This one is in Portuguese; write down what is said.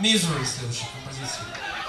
misery solution from Brazil.